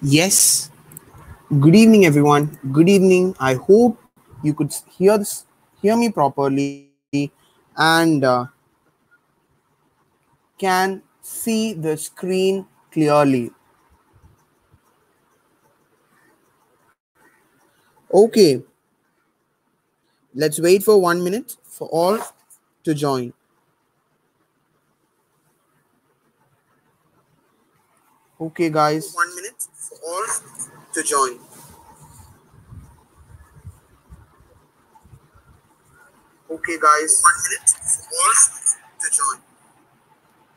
Yes. Good evening, everyone. Good evening. I hope you could hear this, hear me properly, and uh, can see the screen clearly. Okay. Let's wait for one minute for all to join. Okay, guys. One minute all to join. Okay, guys.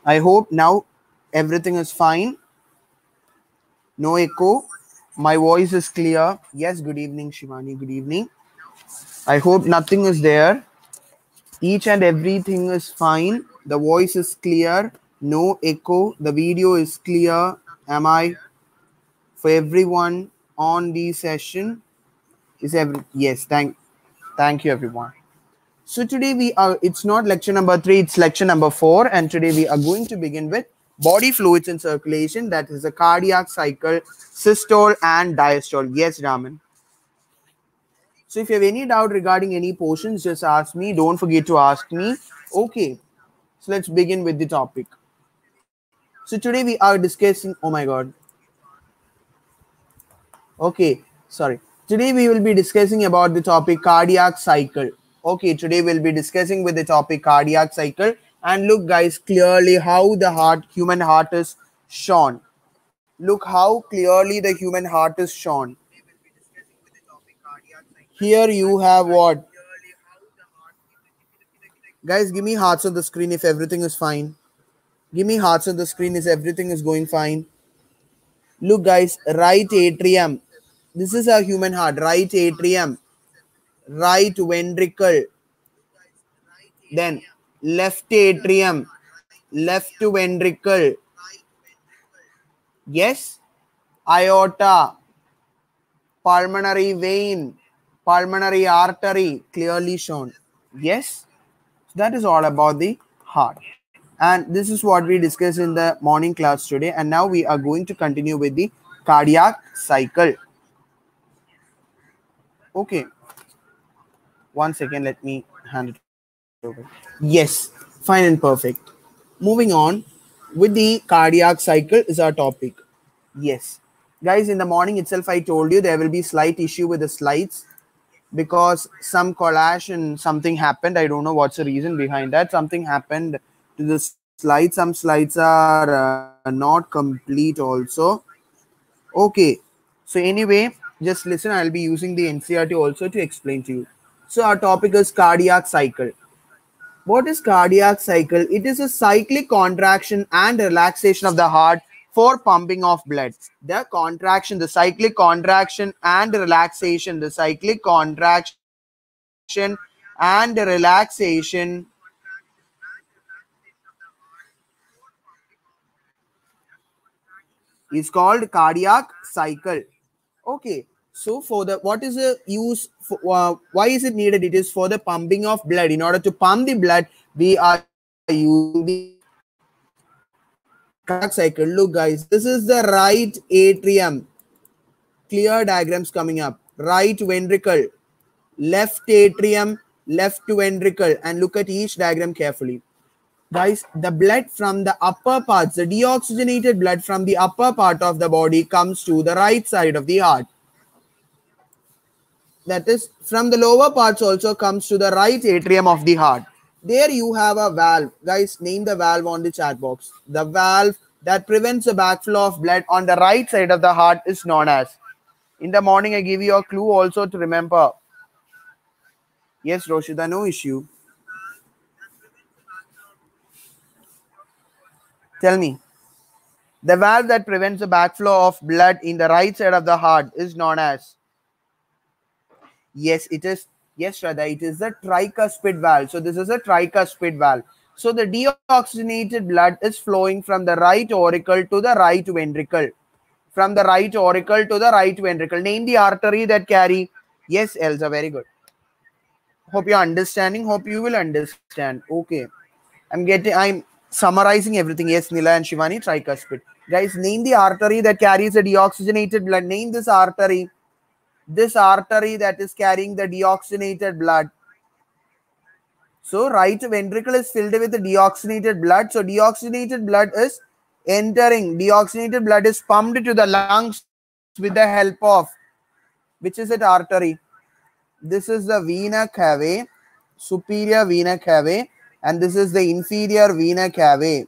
I hope now everything is fine. No echo. My voice is clear. Yes, good evening, Shivani. Good evening. I hope nothing is there. Each and everything is fine. The voice is clear. No echo. The video is clear. Am I for everyone on the session? Is every yes, thank thank you everyone. So today we are it's not lecture number three, it's lecture number four, and today we are going to begin with body fluids and circulation, that is the cardiac cycle, systole and diastole. Yes, Raman. So if you have any doubt regarding any portions, just ask me. Don't forget to ask me. Okay. So let's begin with the topic. So today we are discussing, oh my God. Okay, sorry. Today we will be discussing about the topic cardiac cycle. Okay, today we'll be discussing with the topic cardiac cycle. And look guys, clearly how the heart, human heart is shown. Look how clearly the human heart is shown. Here you have what? Guys, give me hearts on the screen if everything is fine. Give me hearts on the screen if everything is going fine. Look, guys, right atrium. This is a human heart. Right atrium. Right ventricle. Then left atrium. Left ventricle. Yes. Aorta. Pulmonary vein. Pulmonary artery. Clearly shown. Yes. That is all about the heart and this is what we discussed in the morning class today. And now we are going to continue with the cardiac cycle. Okay. One second. Let me hand it over. Yes. Fine and perfect. Moving on with the cardiac cycle is our topic. Yes. Guys in the morning itself i told you there will be slight issue with the slides because some collage and something happened. I don't know what's the reason behind that. Something happened to the slides some slides are uh, not complete also. Okay. So anyway just listen. I'll be using the NCERT also to explain to you. So our topic is cardiac cycle. What is cardiac cycle? It is a cyclic contraction and relaxation of the heart for pumping of blood. The contraction the cyclic contraction and relaxation the cyclic contraction and relaxation is called cardiac cycle. Okay so for the what is the use for, uh, why is it needed? It is for the pumping of blood. In order to pump the blood we are using the cardiac cycle. Look guys this is the right atrium. Clear diagrams coming up. Right ventricle left atrium left ventricle and look at each diagram carefully guys the blood from the upper parts the deoxygenated blood from the upper part of the body comes to the right side of the heart. That is from the lower parts also comes to the right atrium of the heart. There you have a valve. Guys name the valve on the chat box. The valve that prevents the backflow of blood on the right side of the heart is known as. In the morning i give you a clue also to remember. Yes roshida no issue Tell me. The valve that prevents the backflow of blood in the right side of the heart is known as. Yes, it is. Yes, Radha, it is the tricuspid valve. So this is a tricuspid valve. So the deoxygenated blood is flowing from the right auricle to the right ventricle. From the right auricle to the right ventricle. Name the artery that carry. Yes, Elsa, very good. Hope you're understanding. Hope you will understand. Okay. I'm getting, I'm summarizing everything. Yes, Nila and Shivani, tricuspid. Guys, name the artery that carries the deoxygenated blood. Name this artery. This artery that is carrying the deoxygenated blood. So, right ventricle is filled with the deoxygenated blood. So, deoxygenated blood is entering. Deoxygenated blood is pumped to the lungs with the help of which is it artery? This is the vena cava, superior vena cava, and this is the inferior vena cava.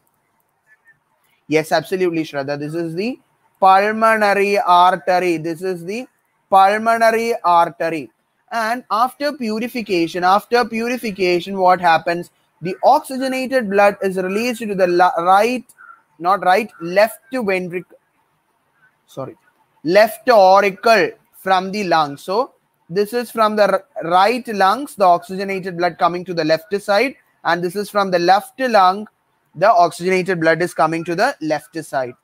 Yes, absolutely, Shraddha. This is the pulmonary artery. This is the pulmonary artery. And after purification, after purification, what happens? The oxygenated blood is released to the right, not right, left ventricle. Sorry, left auricle from the lungs. So this is from the right lungs, the oxygenated blood coming to the left side. And this is from the left lung, the oxygenated blood is coming to the left side.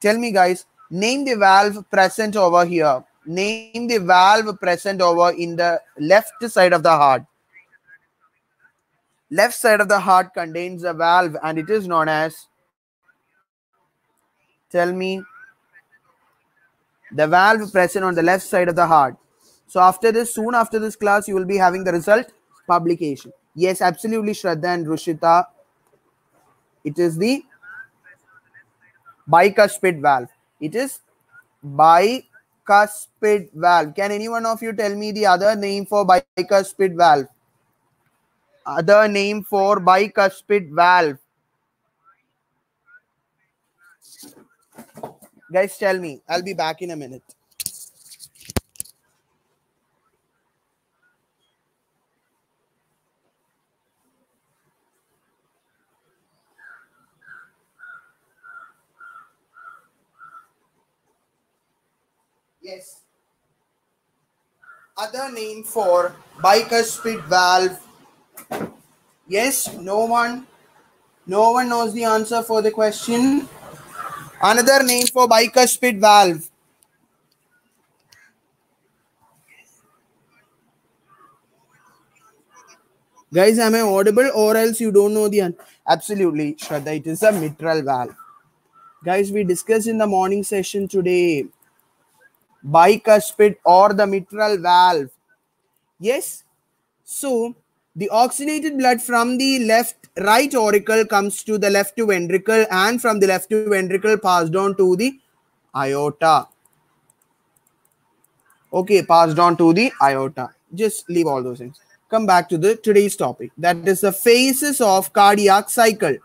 Tell me guys, name the valve present over here. Name the valve present over in the left side of the heart. Left side of the heart contains a valve and it is known as, tell me, the valve present on the left side of the heart. So after this, soon after this class, you will be having the result publication. Yes, absolutely, Shraddha and Rushita. It is the bicuspid valve. It is bicuspid valve. Can any one of you tell me the other name for bicuspid valve? Other name for bicuspid valve. Guys, tell me. I'll be back in a minute. Yes. Other name for bicuspid valve. Yes, no one. No one knows the answer for the question. Another name for bicuspid valve. Guys, am I audible or else you don't know the answer? Absolutely, Shraddha, it is a mitral valve. Guys, we discussed in the morning session today bicuspid or the mitral valve. Yes. So, the oxygenated blood from the left right auricle comes to the left ventricle and from the left ventricle passed on to the aorta. Okay, passed on to the aorta. Just leave all those things. Come back to the today's topic. That is the phases of cardiac cycle.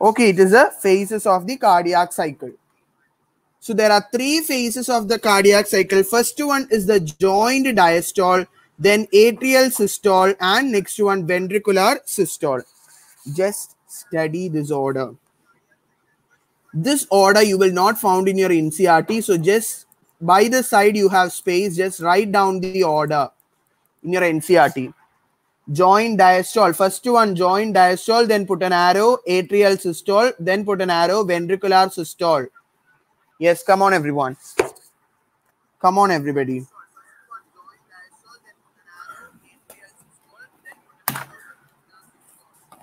Okay, it is the phases of the cardiac cycle. So there are three phases of the cardiac cycle. First one is the joint diastole, then atrial systole, and next one ventricular systole. Just study this order. This order you will not found in your NCERT so just by the side you have space just write down the order in your NCERT joint diastole. First one joint diastole then put an arrow atrial systole then put an arrow ventricular systole yes come on everyone come on everybody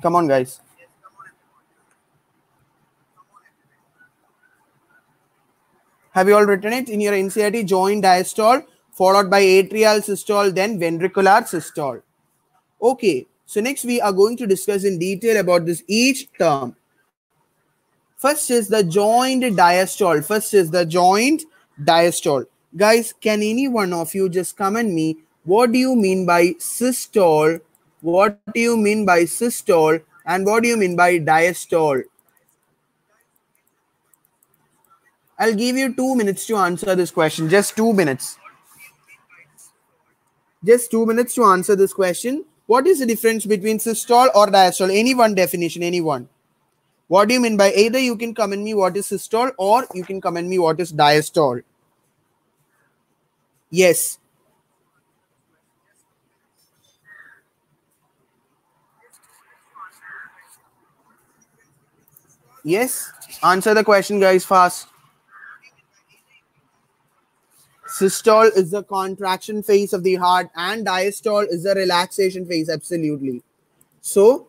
Come on, guys. Have you all written it in your NCERT? Joint diastole followed by atrial systole, then ventricular systole. Okay, so next we are going to discuss in detail about this each term. First is the joint diastole. First is the joint diastole. Guys, can any one of you just comment me? What do you mean by systole what do you mean by systole and what do you mean by diastole? I'll give you two minutes to answer this question. Just two minutes. Just two minutes to answer this question. What is the difference between systole or diastole? Any one definition, any one. What do you mean by either you can comment me what is systole or you can comment me what is diastole? Yes. Yes. Answer the question, guys, fast. Systole is the contraction phase of the heart, and diastole is the relaxation phase. Absolutely. So,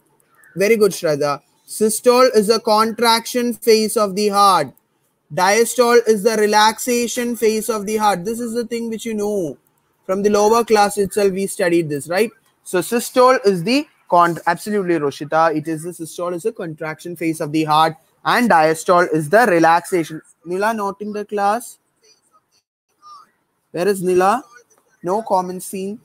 very good, Shraddha. Systole is the contraction phase of the heart. Diastole is the relaxation phase of the heart. This is the thing which you know from the lower class itself. We studied this, right? So systole is the con absolutely Roshita. It is the systole is the contraction phase of the heart, and diastole is the relaxation. Nila not in the class. Where is Nila? No common scene.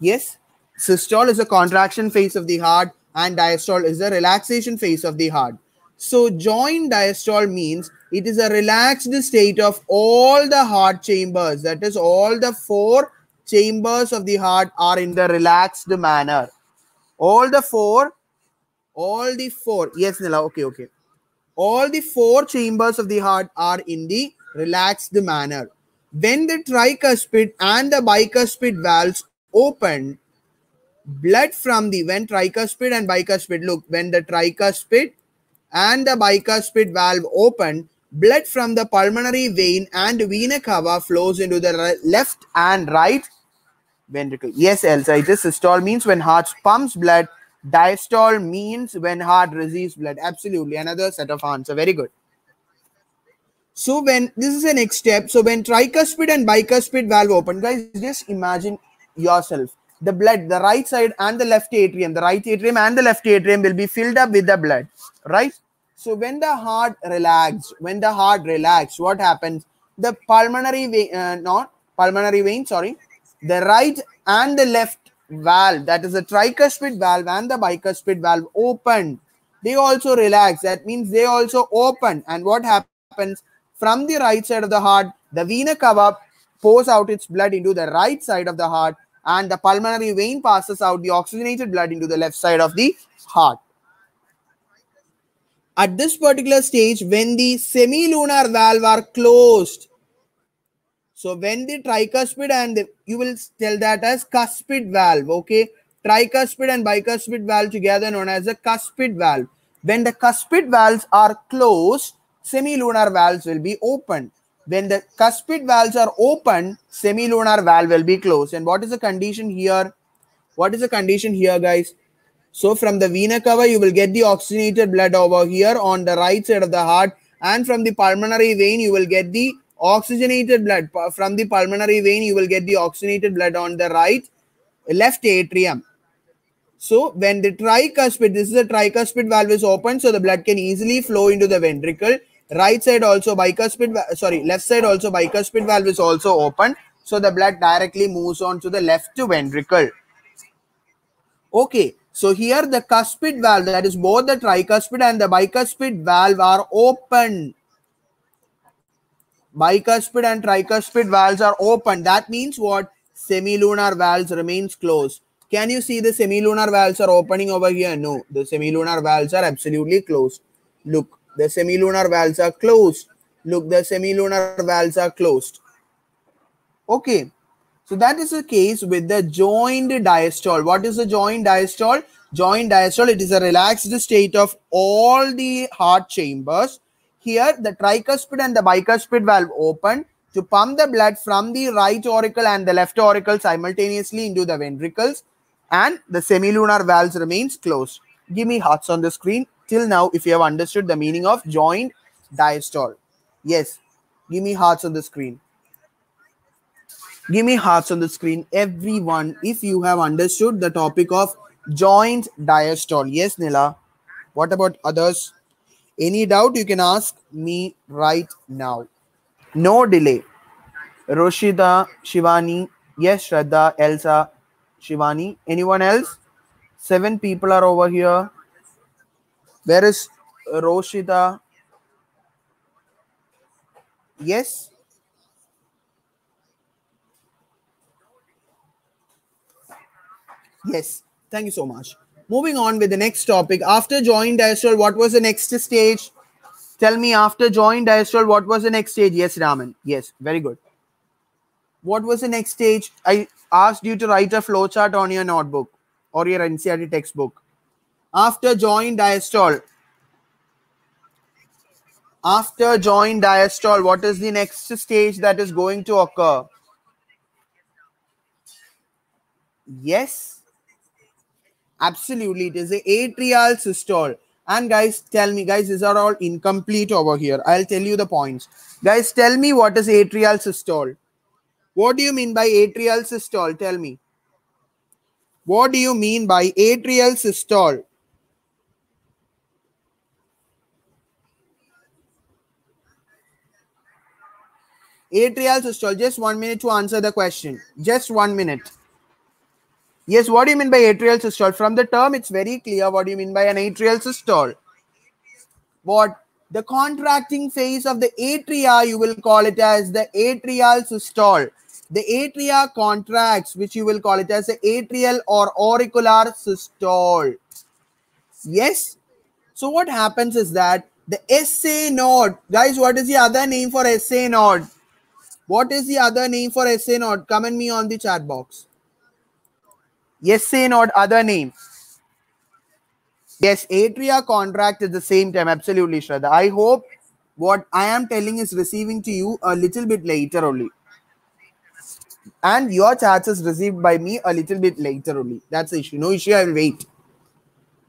Yes. Systole is a contraction phase of the heart, and diastole is the relaxation phase of the heart. So joint diastole means it is a relaxed state of all the heart chambers. That is, all the four chambers of the heart are in the relaxed manner. All the four, all the four. Yes, Nila. Okay, okay. All the four chambers of the heart are in the relaxed manner. When the tricuspid and the bicuspid valves open, blood from the when tricuspid and bicuspid look when the tricuspid and the bicuspid valve open, blood from the pulmonary vein and vena cava flows into the left and right ventricle. Yes, Elsa, it is systole means when heart pumps blood. Diastole means when heart receives blood. Absolutely. Another set of answer. Very good. So when this is the next step. So when tricuspid and bicuspid valve open, guys, just imagine yourself. The blood, the right side and the left atrium, the right atrium and the left atrium will be filled up with the blood right? So when the heart relax, when the heart relax, what happens? The pulmonary vein, uh, not pulmonary vein, sorry, the right and the left valve, that is the tricuspid valve and the bicuspid valve open. They also relax. That means they also open. And what happens from the right side of the heart? The vena cava pours out its blood into the right side of the heart, and the pulmonary vein passes out the oxygenated blood into the left side of the heart. At this particular stage when the semilunar valve are closed so when the tricuspid and the, you will tell that as cuspid valve okay? Tricuspid and bicuspid valve together known as a cuspid valve. When the cuspid valves are closed semilunar valves will be open when the cuspid valves are open semilunar valve will be closed and what is the condition here what is the condition here guys so from the vena cava, you will get the oxygenated blood over here on the right side of the heart. And from the pulmonary vein, you will get the oxygenated blood. From the pulmonary vein, you will get the oxygenated blood on the right, left atrium. So when the tricuspid, this is a tricuspid valve is open, so the blood can easily flow into the ventricle. Right side also bicuspid, sorry, left side also bicuspid valve is also open. So the blood directly moves on to the left ventricle. Okay, so here the cuspid valve, that is both the tricuspid and the bicuspid valve are open. Bicuspid and tricuspid valves are open. That means what? Semilunar valves remains closed. Can you see the semilunar valves are opening over here? No, the semilunar valves are absolutely closed. Look, the semilunar valves are closed. Look, the semilunar valves are closed. Okay, so that is the case with the joint diastole. What is the joint diastole? Joint diastole, it is a relaxed state of all the heart chambers. Here, the tricuspid and the bicuspid valve open to pump the blood from the right auricle and the left auricle simultaneously into the ventricles and the semilunar valves remains closed. Give me hearts on the screen. Till now, if you have understood the meaning of joint diastole. Yes, give me hearts on the screen. Give me hearts on the screen, everyone, if you have understood the topic of joint diastole. Yes, Nila. What about others? Any doubt you can ask me right now. No delay. Roshida, Shivani, yes, Shraddha, Elsa, Shivani. Anyone else? Seven people are over here. Where is Roshida? Yes. Yes. Thank you so much. Moving on with the next topic. After joint diastole, what was the next stage? Tell me after joint diastole, what was the next stage? Yes, Raman. Yes, very good. What was the next stage? I asked you to write a flowchart on your notebook or your NCERT textbook. After joint diastole, after joint diastole, what is the next stage that is going to occur? Yes Absolutely, it is the atrial systole. And guys, tell me, guys, these are all incomplete over here. I'll tell you the points. Guys, tell me what is atrial systole. What do you mean by atrial systole? Tell me. What do you mean by atrial systole? Atrial systole. Just one minute to answer the question. Just one minute. Yes, what do you mean by atrial systole? From the term, it's very clear what do you mean by an atrial systole. What? The contracting phase of the atria, you will call it as the atrial systole. The atria contracts, which you will call it as the atrial or auricular systole. Yes. So what happens is that the SA node, guys, what is the other name for SA node? What is the other name for SA node? Comment me on the chat box. Yes, say not other name. Yes, atria contract at the same time. Absolutely, Shraddha. I hope what I am telling is receiving to you a little bit later only. And your chats is received by me a little bit later only. That's the issue. No issue. I will wait.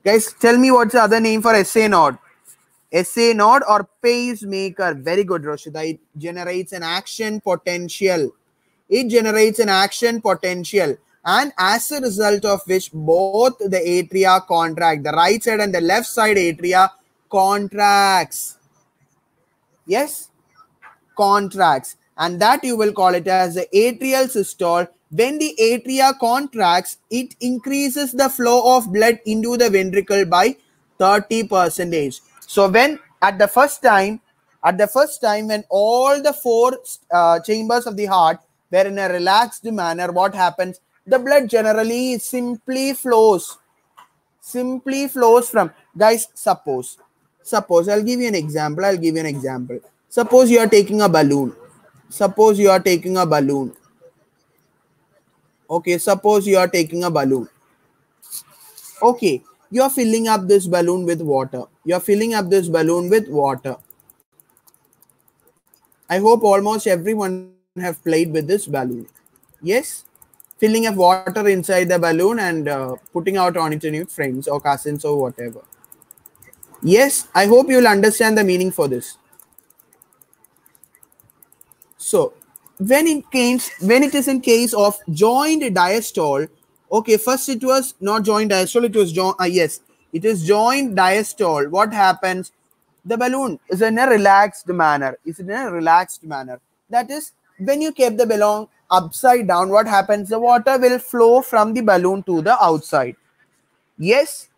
Guys, tell me what's the other name for SA node. SA node or pacemaker. Very good, Roshida. It generates an action potential. It generates an action potential and as a result of which both the atria contract, the right side and the left side atria contracts. Yes, contracts. And that you will call it as the atrial systole. When the atria contracts, it increases the flow of blood into the ventricle by 30 percentage. So when at the first time, at the first time when all the four uh, chambers of the heart were in a relaxed manner, what happens? the blood generally simply flows. Simply flows from guys suppose suppose i'll give you an example i'll give you an example. Suppose you are taking a balloon. Suppose you are taking a balloon. Okay suppose you are taking a balloon. Okay you're filling up this balloon with water you're filling up this balloon with water i hope almost everyone have played with this balloon yes filling of water inside the balloon and uh, putting out on it new frames or casins or whatever. Yes, I hope you will understand the meaning for this. So when it case when it is in case of joint diastole, okay, first it was not joint diastole, it was joined. Uh, yes, it is joint diastole. What happens? The balloon is in a relaxed manner. Is in a relaxed manner. That is when you keep the balloon upside down, what happens? The water will flow from the balloon to the outside. Yes,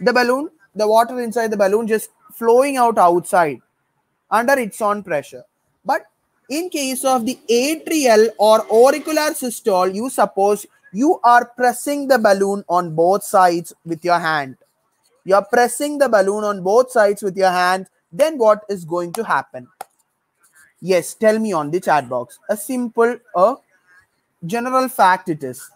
the balloon, the water inside the balloon just flowing out outside under its own pressure. But in case of the atrial or auricular systole, you suppose you are pressing the balloon on both sides with your hand. You are pressing the balloon on both sides with your hand. Then what is going to happen? Yes, tell me on the chat box. A simple, a general fact it is.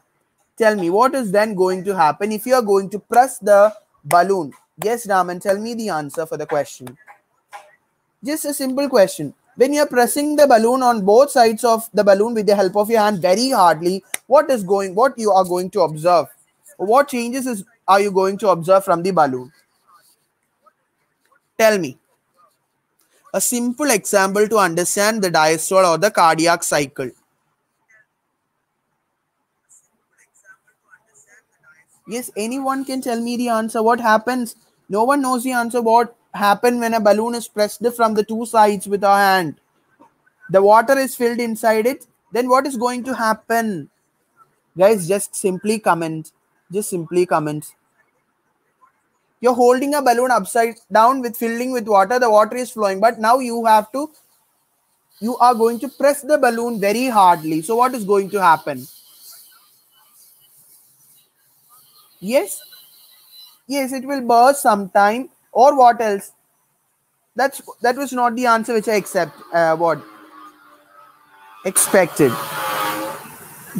Tell me what is then going to happen if you are going to press the balloon. Yes, Raman, tell me the answer for the question. Just a simple question. When you are pressing the balloon on both sides of the balloon with the help of your hand very hardly, what is going, what you are going to observe? What changes is, are you going to observe from the balloon? Tell me a simple example to understand the diastole or the cardiac cycle. Yes, anyone can tell me the answer. What happens? No one knows the answer. What happened when a balloon is pressed from the two sides with our hand? The water is filled inside it. Then what is going to happen? Guys, just simply comment. Just simply comment you're holding a balloon upside down with filling with water the water is flowing but now you have to you are going to press the balloon very hardly so what is going to happen yes yes it will burst sometime or what else? That's that was not the answer which i accept uh, what expected.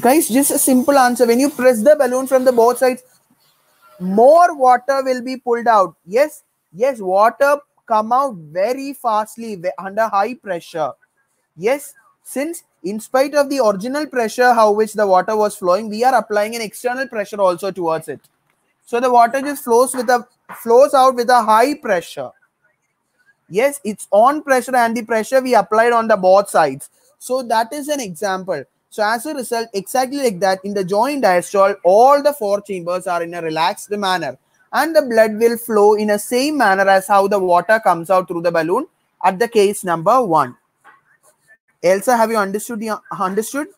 Guys just a simple answer. When you press the balloon from the both sides more water will be pulled out. Yes yes water come out very fastly under high pressure. Yes since in spite of the original pressure how which the water was flowing we are applying an external pressure also towards it. So the water just flows with a flows out with a high pressure. Yes, it's on pressure and the pressure we applied on the both sides. So that is an example. So as a result, exactly like that, in the joint diastole, all the four chambers are in a relaxed manner and the blood will flow in a same manner as how the water comes out through the balloon at the case number one. Elsa, have you understood? The, understood?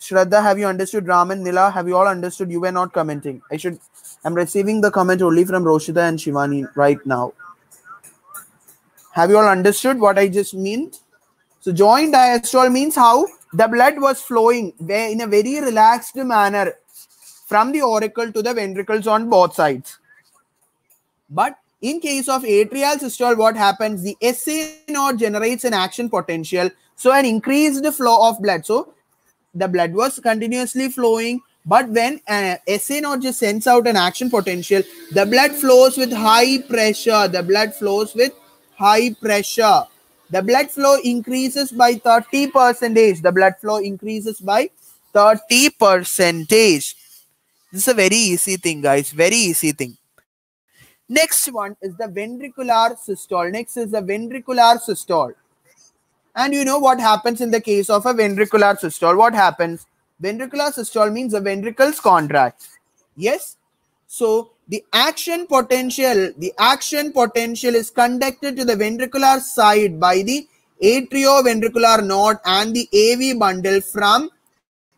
Shraddha, have you understood? Raman, Nila, have you all understood? You were not commenting. I should. I'm receiving the comment only from Roshita and Shivani right now. Have you all understood what I just mean? So joint diastole means how the blood was flowing in a very relaxed manner from the auricle to the ventricles on both sides. But in case of atrial systole, what happens? The SA node generates an action potential. So an increased flow of blood. So the blood was continuously flowing. But when uh, SA node just sends out an action potential, the blood flows with high pressure. The blood flows with high pressure. The blood flow increases by 30 percentage. The blood flow increases by 30 percentage. This is a very easy thing, guys. Very easy thing. Next one is the ventricular systole. Next is the ventricular systole. And you know what happens in the case of a ventricular systole? What happens? Ventricular systole means the ventricles contract. Yes. So the action potential, the action potential is conducted to the ventricular side by the atrioventricular node and the AV bundle from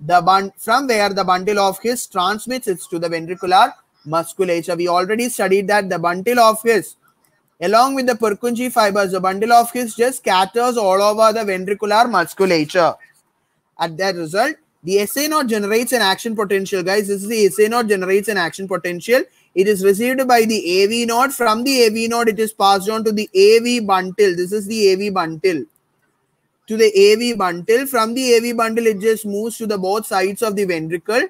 the bund from where the bundle of His transmits it to the ventricular musculature. We already studied that the bundle of His along with the Purkinje fibers, the bundle of His just scatters all over the ventricular musculature. At that result, the SA node generates an action potential, guys. This is the SA node generates an action potential. It is received by the AV node. From the AV node, it is passed on to the AV bundle. This is the AV bundle. To the AV bundle. From the AV bundle, it just moves to the both sides of the ventricle.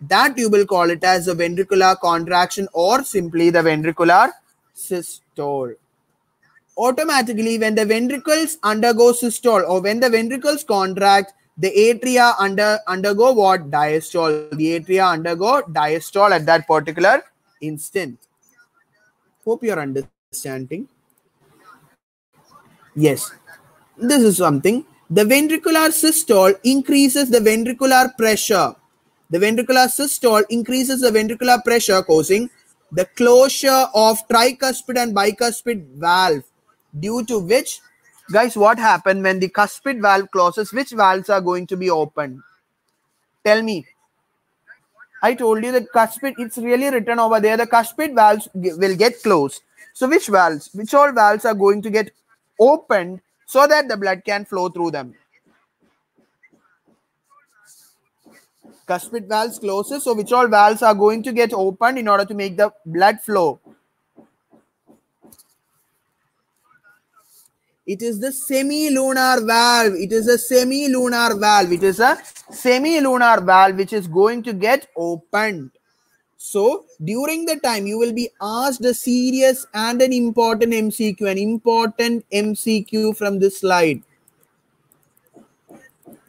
That you will call it as a ventricular contraction or simply the ventricular systole. Automatically, when the ventricles undergo systole or when the ventricles contract, the atria under undergo what diastole the atria undergo diastole at that particular instant. Hope you're understanding. Yes, this is something. The ventricular systole increases the ventricular pressure. The ventricular systole increases the ventricular pressure, causing the closure of tricuspid and bicuspid valve, due to which, guys, what happened when the cuspid valve closes? Which valves are going to be open? Tell me. I told you the cuspid, it's really written over there. The cuspid valves will get closed. So which valves, which all valves are going to get opened so that the blood can flow through them? Cuspid valves closes. So which all valves are going to get opened in order to make the blood flow? It is the semilunar valve. It is a semilunar valve. It is a semilunar valve which is going to get opened. So during the time you will be asked a serious and an important MCQ, an important MCQ from this slide.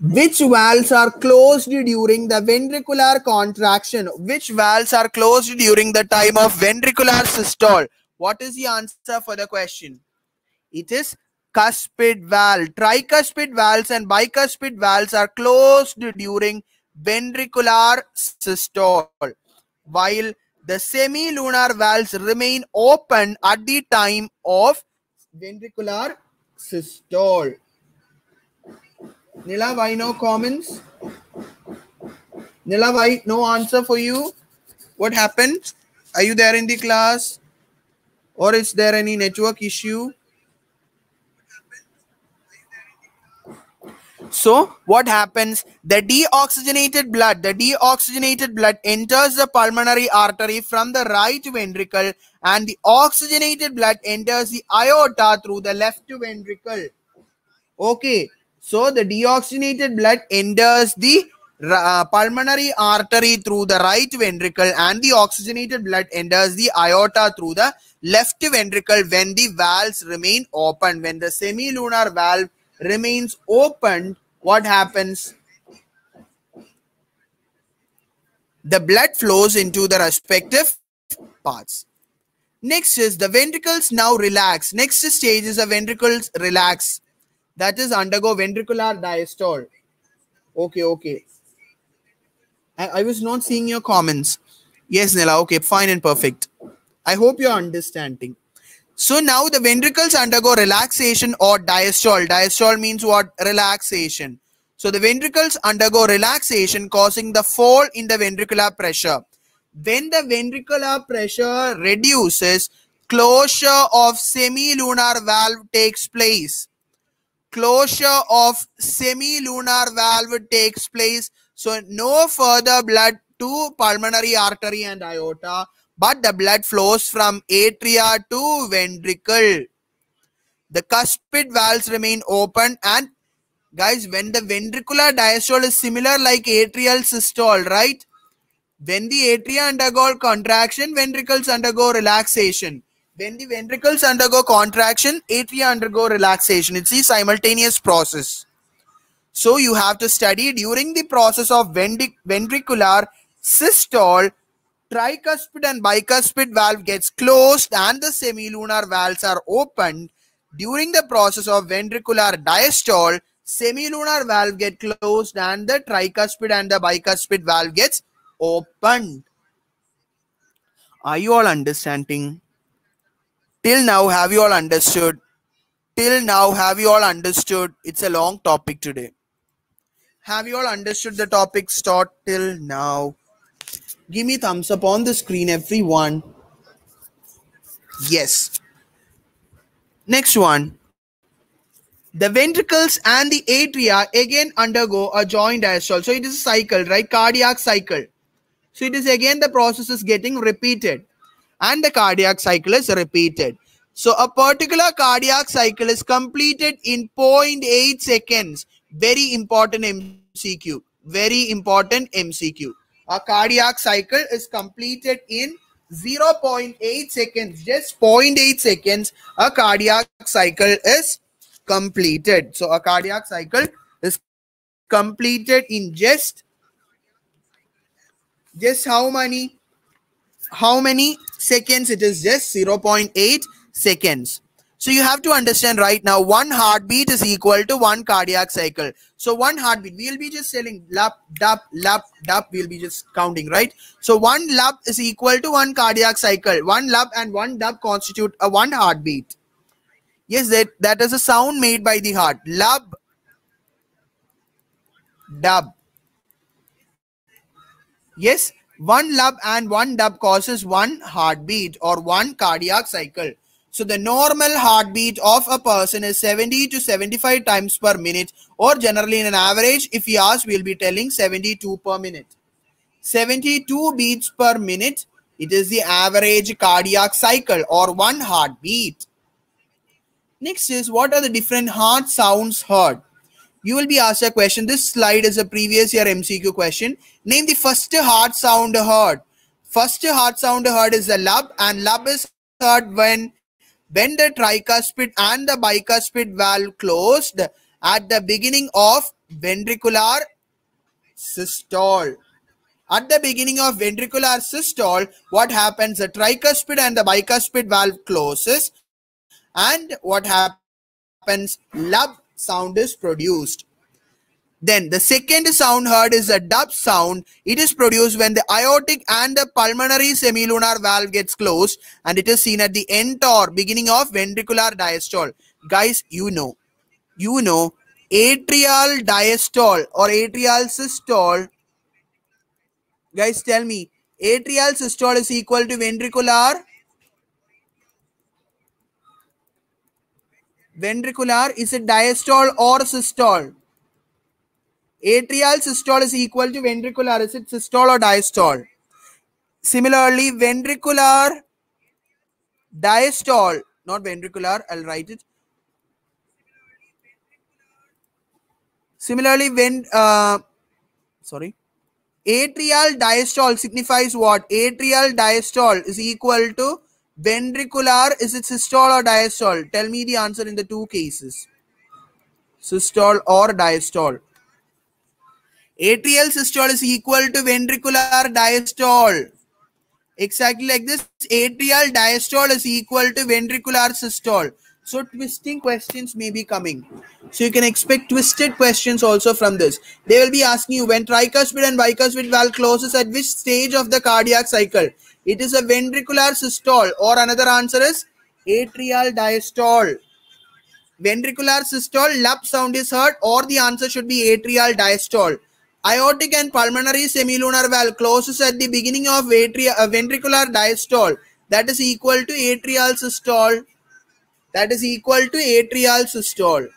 Which valves are closed during the ventricular contraction? Which valves are closed during the time of ventricular systole? What is the answer for the question? It is cuspid valve. Tricuspid valves and bicuspid valves are closed during ventricular systole, while the semilunar valves remain open at the time of ventricular systole. Nila, why no comments? Nila, why no answer for you? What happened? Are you there in the class? Or is there any network issue? So what happens? The deoxygenated blood, the deoxygenated blood enters the pulmonary artery from the right ventricle and the oxygenated blood enters the aorta through the left ventricle. Okay. So the deoxygenated blood enters the uh, pulmonary artery through the right ventricle and the oxygenated blood enters the aorta through the left ventricle when the valves remain open. When the semilunar valve remains open, what happens? The blood flows into the respective parts. Next is the ventricles now relax. Next stage is the ventricles relax. That is undergo ventricular diastole. Okay, okay. I, I was not seeing your comments. Yes, Nila. Okay, fine and perfect. I hope you're understanding. So now the ventricles undergo relaxation or diastole. Diastole means what? Relaxation. So the ventricles undergo relaxation causing the fall in the ventricular pressure. When the ventricular pressure reduces, closure of semilunar valve takes place. Closure of semilunar valve takes place. So no further blood to pulmonary artery and aorta, but the blood flows from atria to ventricle. The cuspid valves remain open and guys when the ventricular diastole is similar like atrial systole right when the atria undergo contraction ventricles undergo relaxation when the ventricles undergo contraction atria undergo relaxation it's a simultaneous process so you have to study during the process of ventricular systole tricuspid and bicuspid valve gets closed and the semilunar valves are opened during the process of ventricular diastole semilunar valve get closed and the tricuspid and the bicuspid valve gets opened. Are you all understanding? Till now, have you all understood? Till now, have you all understood? It's a long topic today. Have you all understood the topic start till now? Give me thumbs up on the screen, everyone. Yes. Next one. The ventricles and the atria again undergo a joint diastole. So it is a cycle, right? Cardiac cycle. So it is again the process is getting repeated and the cardiac cycle is repeated. So a particular cardiac cycle is completed in 0.8 seconds. Very important MCQ. Very important MCQ. A cardiac cycle is completed in 0.8 seconds. Just 0.8 seconds. A cardiac cycle is completed. So a cardiac cycle is completed in just just how many how many seconds it is just 0.8 seconds. So you have to understand right now one heartbeat is equal to one cardiac cycle. So one heartbeat we'll be just saying lap dap lap dap we'll be just counting right? So one lap is equal to one cardiac cycle. One lap and one dub constitute a one heartbeat. Yes, that, that is a sound made by the heart. Lub, dub. Yes, one lub and one dub causes one heartbeat or one cardiac cycle. So the normal heartbeat of a person is 70 to 75 times per minute or generally in an average, if we ask, we'll be telling 72 per minute. 72 beats per minute, it is the average cardiac cycle or one heartbeat. Next is what are the different heart sounds heard? You will be asked a question. This slide is a previous year MCQ question. Name the first heart sound heard. First heart sound heard is the lub and lub is heard when when the tricuspid and the bicuspid valve closed at the beginning of ventricular systole. At the beginning of ventricular systole, what happens? The tricuspid and the bicuspid valve closes and what happens lub sound is produced. Then the second sound heard is a dub sound. It is produced when the aortic and the pulmonary semilunar valve gets closed and it is seen at the end or beginning of ventricular diastole. Guys you know. You know atrial diastole or atrial systole. Guys tell me atrial systole is equal to ventricular ventricular is it diastole or systole. Atrial systole is equal to ventricular. Is it systole or diastole? Similarly ventricular diastole not ventricular i'll write it. Similarly when uh, sorry. Atrial diastole signifies what? Atrial diastole is equal to Ventricular, is it systole or diastole? Tell me the answer in the two cases. Systole or diastole. Atrial systole is equal to ventricular diastole. Exactly like this, atrial diastole is equal to ventricular systole. So twisting questions may be coming. So you can expect twisted questions also from this. They will be asking you when tricuspid and bicuspid valve closes at which stage of the cardiac cycle? It is a ventricular systole or another answer is atrial diastole. Ventricular systole, lub sound is heard or the answer should be atrial diastole. Aortic and pulmonary semilunar valve closes at the beginning of atria, uh, ventricular diastole. That is equal to atrial systole that is equal to atrial systole.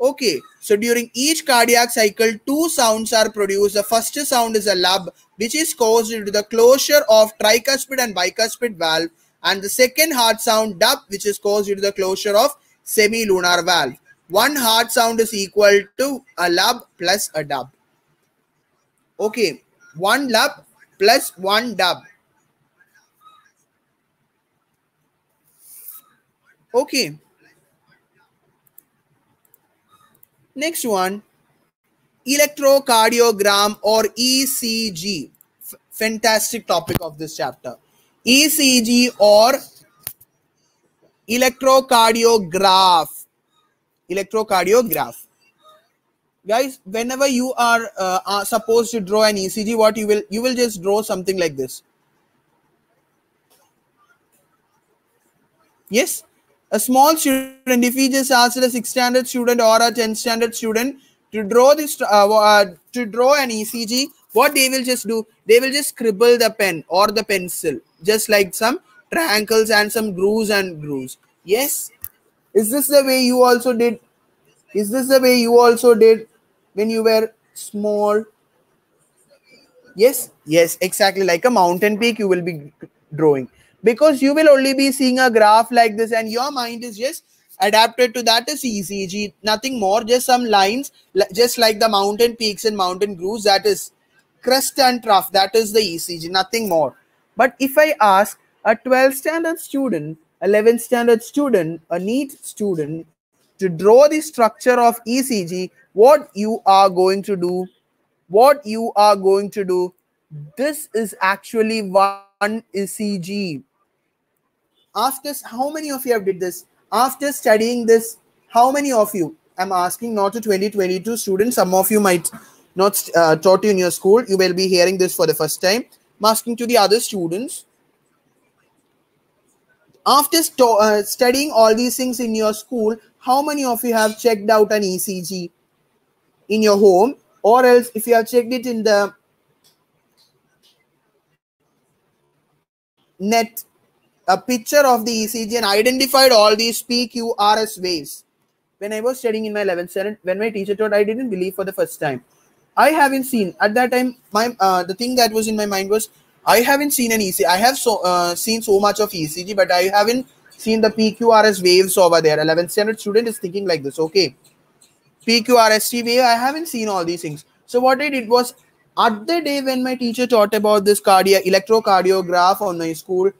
Okay, so during each cardiac cycle, two sounds are produced. The first sound is a lub, which is caused due to the closure of tricuspid and bicuspid valve. And the second heart sound, dub, which is caused due to the closure of semilunar valve. One heart sound is equal to a lub plus a dub. Okay, one lub plus one dub. Okay. Next one, electrocardiogram or ECG. F fantastic topic of this chapter. ECG or electrocardiograph. Electrocardiograph. Guys, whenever you are, uh, are supposed to draw an ECG, what you will you will just draw something like this. Yes, a small student, if he just asks a 6 standard student or a 10 standard student to draw this, uh, uh, to draw an ECG, what they will just do, they will just scribble the pen or the pencil, just like some triangles and some grooves and grooves. Yes. Is this the way you also did? Is this the way you also did when you were small? Yes. Yes, exactly like a mountain peak you will be drawing because you will only be seeing a graph like this and your mind is just adapted to that is ECG, nothing more, just some lines, just like the mountain peaks and mountain grooves, that is crest and trough, that is the ECG, nothing more. But if I ask a 12 standard student, 11 standard student, a NEET student to draw the structure of ECG, what you are going to do, what you are going to do, this is actually one ECG after how many of you have did this? After studying this how many of you? I'm asking not to 2022 students some of you might not uh, taught you in your school. You will be hearing this for the first time. I'm asking to the other students. After uh, studying all these things in your school how many of you have checked out an ecg in your home? Or else if you have checked it in the net a picture of the ECG and identified all these PQRS waves. When I was studying in my 11th standard, when my teacher taught, I didn't believe for the first time. I haven't seen at that time. My uh, the thing that was in my mind was I haven't seen an ECG. I have so uh, seen so much of ECG, but I haven't seen the PQRS waves over there. 11th standard student is thinking like this. Okay, PQRST wave. I haven't seen all these things. So what I did was at the day when my teacher taught about this cardiac electrocardiograph on my school,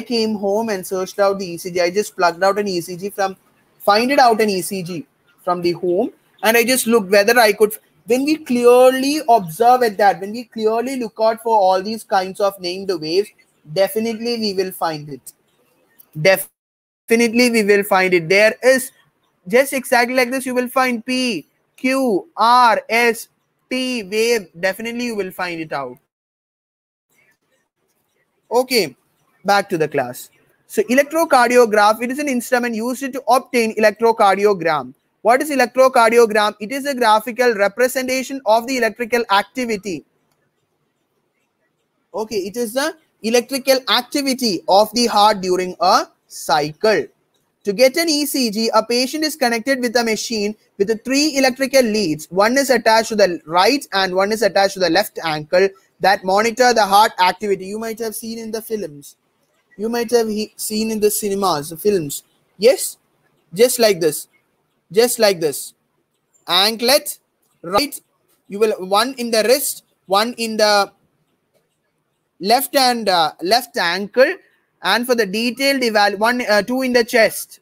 came home and searched out the ECG. I just plugged out an ECG from, find it out an ECG from the home, and I just looked whether I could. When we clearly observe at that, when we clearly look out for all these kinds of named waves, definitely we will find it. Definitely we will find it. There is just exactly like this. You will find P, Q, R, S, T wave. Definitely you will find it out. Okay back to the class. So electrocardiograph, it is an instrument used to obtain electrocardiogram. What is electrocardiogram? It is a graphical representation of the electrical activity. Okay, it is the electrical activity of the heart during a cycle. To get an ECG, a patient is connected with a machine with three electrical leads. One is attached to the right and one is attached to the left ankle that monitor the heart activity. You might have seen in the films you might have seen in the cinemas, the films. Yes, just like this, just like this. Anklet, right? You will one in the wrist, one in the left and uh, left ankle, and for the detailed eval one uh, two in the chest.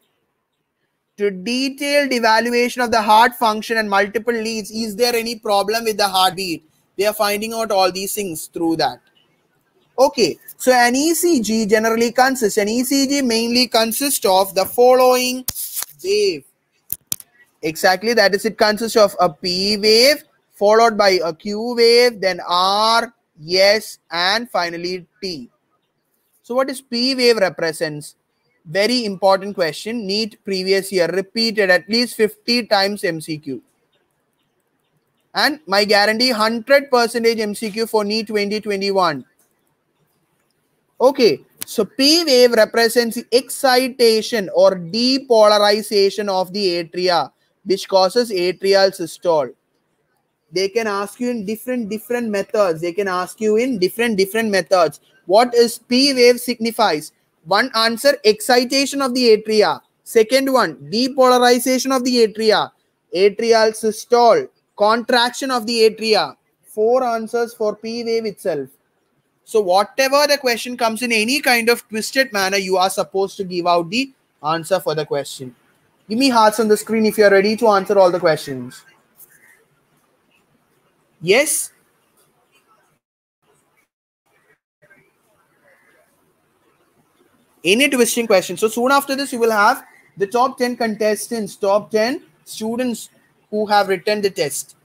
To detailed evaluation of the heart function and multiple leads, is there any problem with the heartbeat? They are finding out all these things through that. Okay, so an ECG generally consists, an ECG mainly consists of the following wave. Exactly, that is, it consists of a P wave followed by a Q wave, then R, S, and finally T. So what is P wave represents? Very important question, NEET previous year, repeated at least 50 times MCQ. And my guarantee 100% MCQ for NEET 2021 Okay, so P wave represents the excitation or depolarization of the atria, which causes atrial systole. They can ask you in different different methods. They can ask you in different different methods. What is P wave signifies? One answer, excitation of the atria. Second one, depolarization of the atria. Atrial systole, contraction of the atria. Four answers for P wave itself. So whatever the question comes in any kind of twisted manner, you are supposed to give out the answer for the question. Give me hearts on the screen if you're ready to answer all the questions. Yes? Any twisting question. So soon after this, you will have the top 10 contestants, top 10 students who have written the test.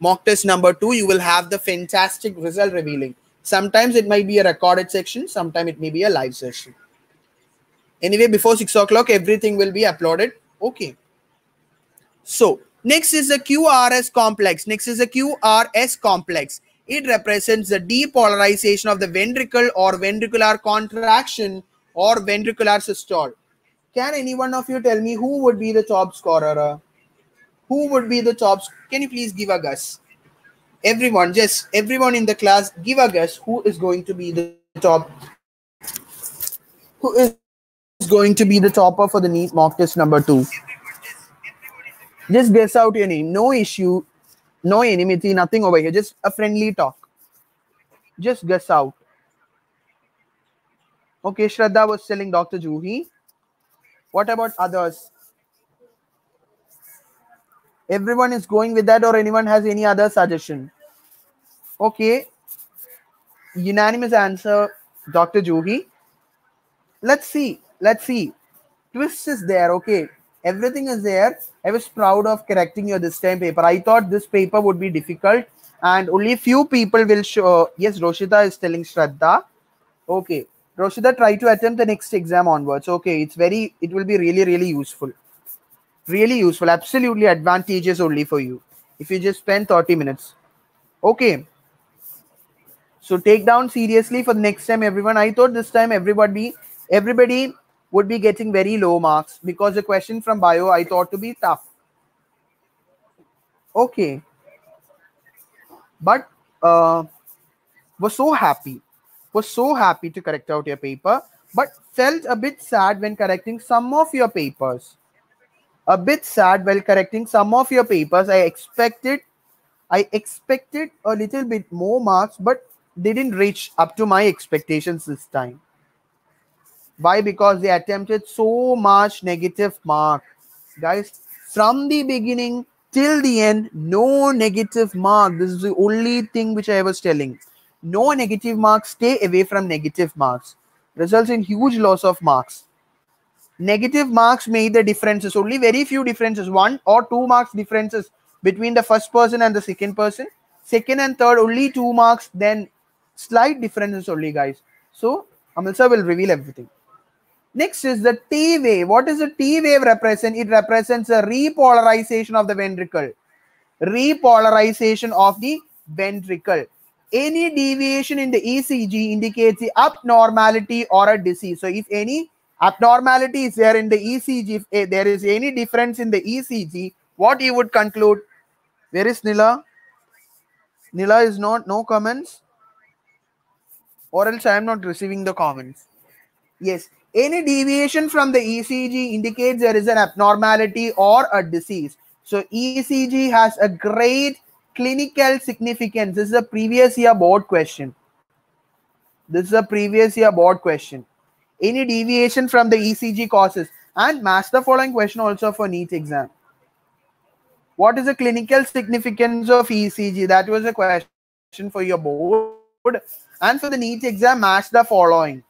Mock test number two, you will have the fantastic result revealing. Sometimes it might be a recorded section, sometimes it may be a live session. Anyway, before 6 o'clock, everything will be uploaded. Okay. So, next is the QRS complex. Next is the QRS complex. It represents the depolarization of the ventricle or ventricular contraction or ventricular systole. Can any one of you tell me who would be the top scorer? Who would be the top? Can you please give a guess? Everyone, just everyone in the class, give a guess who is going to be the top. Who is going to be the topper for the mock test number two? Just guess out your name. No issue, no enmity, nothing over here. Just a friendly talk. Just guess out. Okay, Shraddha was telling Dr. Juhi. What about others? Everyone is going with that, or anyone has any other suggestion? Okay. Unanimous answer, Dr. Juhi. Let's see. Let's see. Twist is there. Okay. Everything is there. I was proud of correcting your this time paper. I thought this paper would be difficult and only few people will show. Yes, Roshita is telling Shraddha. Okay. Roshita, try to attempt the next exam onwards. Okay. It's very, it will be really, really useful. Really useful. Absolutely advantageous only for you. If you just spend 30 minutes. Okay. So take down seriously for the next time, everyone. I thought this time everybody, everybody would be getting very low marks because the question from bio I thought to be tough. Okay. But uh, was so happy, was so happy to correct out your paper, but felt a bit sad when correcting some of your papers. A bit sad while correcting some of your papers. I expected, I expected a little bit more marks, but didn't reach up to my expectations this time. Why? Because they attempted so much negative mark. Guys, from the beginning till the end, no negative mark. This is the only thing which I was telling. No negative marks. Stay away from negative marks. Results in huge loss of marks. Negative marks made the differences. Only very few differences. One or two marks differences between the first person and the second person. Second and third, only two marks. Then slight differences only guys so Amal sir will reveal everything next is the T wave what is the T wave represent it represents a repolarization of the ventricle repolarization of the ventricle any deviation in the ECG indicates the abnormality or a disease so if any abnormality is there in the ECG if eh, there is any difference in the ECG what you would conclude where is Nila Nila is not no comments or else I am not receiving the comments. Yes, any deviation from the ECG indicates there is an abnormality or a disease. So ECG has a great clinical significance. This is a previous year board question. This is a previous year board question. Any deviation from the ECG causes and match the following question also for NEET exam. What is the clinical significance of ECG? That was a question for your board And for the NEET exam, match the following.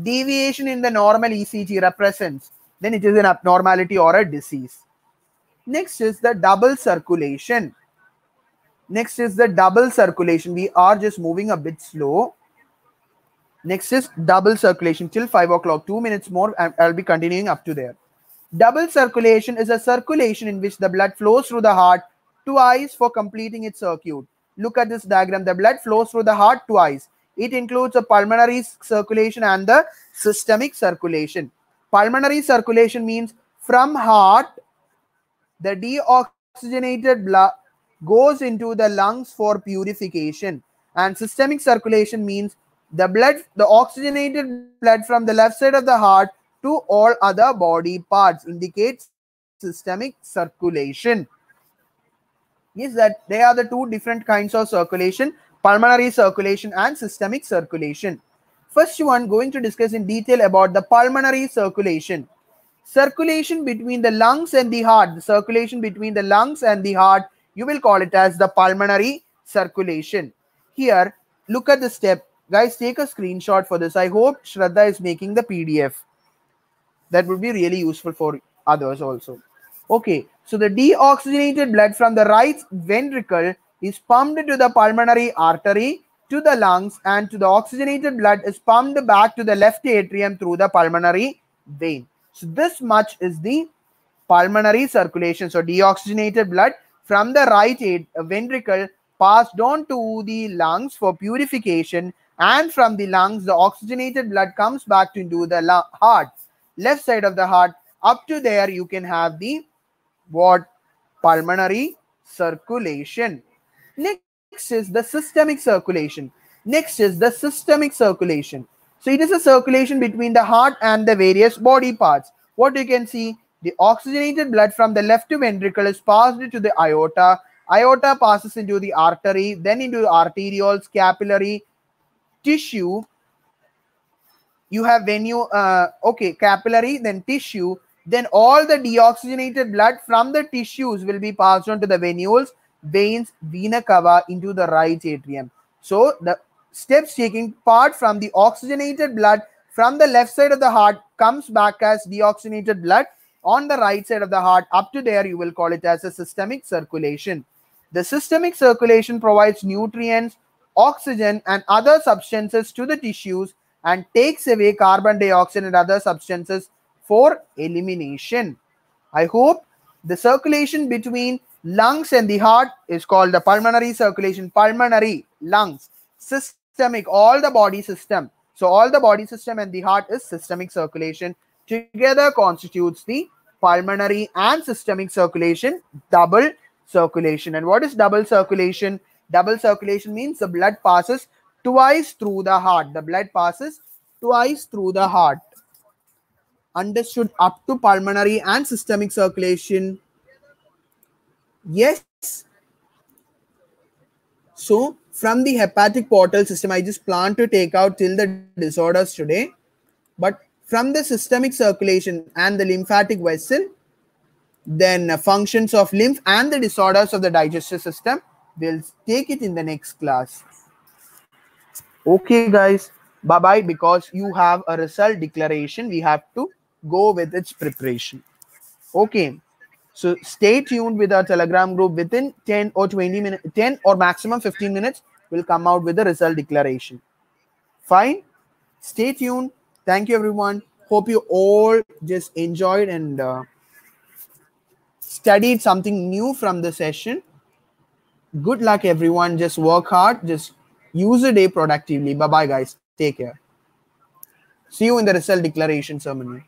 Deviation in the normal ECG represents, then it is an abnormality or a disease. Next is the double circulation. Next is the double circulation. We are just moving a bit slow. Next is double circulation till 5 o'clock. Two minutes more and I'll be continuing up to there. Double circulation is a circulation in which the blood flows through the heart twice for completing its circuit. Look at this diagram. The blood flows through the heart twice. It includes a pulmonary circulation and the systemic circulation. Pulmonary circulation means from heart, the deoxygenated blood goes into the lungs for purification. And systemic circulation means the blood, the oxygenated blood from the left side of the heart to all other body parts indicates systemic circulation. Is that they are the two different kinds of circulation pulmonary circulation and systemic circulation. First one going to discuss in detail about the pulmonary circulation. Circulation between the lungs and the heart. The circulation between the lungs and the heart you will call it as the pulmonary circulation. Here look at the step guys take a screenshot for this i hope shraddha is making the pdf that would be really useful for others also okay so the deoxygenated blood from the right ventricle is pumped to the pulmonary artery to the lungs and to the oxygenated blood is pumped back to the left atrium through the pulmonary vein. So this much is the pulmonary circulation. So deoxygenated blood from the right ventricle passed on to the lungs for purification and from the lungs the oxygenated blood comes back into the heart. Left side of the heart up to there you can have the what? Pulmonary circulation. Next is the systemic circulation. Next is the systemic circulation. So it is a circulation between the heart and the various body parts. What you can see the oxygenated blood from the left ventricle is passed to the aorta. Aorta passes into the artery then into the arterioles capillary tissue you have when uh, okay capillary then tissue then all the deoxygenated blood from the tissues will be passed on to the venules, veins, vena cava into the right atrium. So the steps taking part from the oxygenated blood from the left side of the heart comes back as deoxygenated blood on the right side of the heart up to there you will call it as a systemic circulation. The systemic circulation provides nutrients, oxygen and other substances to the tissues and takes away carbon dioxide and other substances for elimination. I hope the circulation between lungs and the heart is called the pulmonary circulation. Pulmonary, lungs, systemic, all the body system. So all the body system and the heart is systemic circulation. Together constitutes the pulmonary and systemic circulation, double circulation. And what is double circulation? Double circulation means the blood passes twice through the heart. The blood passes twice through the heart understood up to pulmonary and systemic circulation? Yes. So from the hepatic portal system, I just plan to take out till the disorders today. But from the systemic circulation and the lymphatic vessel, then functions of lymph and the disorders of the digestive system, we'll take it in the next class. Okay, guys. Bye-bye. Because you have a result declaration, we have to go with its preparation. Okay. So stay tuned with our Telegram group within 10 or 20 minutes, 10 or maximum 15 minutes, we'll come out with the result declaration. Fine. Stay tuned. Thank you, everyone. Hope you all just enjoyed and uh, studied something new from the session. Good luck, everyone. Just work hard. Just use the day productively. Bye bye, guys. Take care. See you in the result declaration ceremony.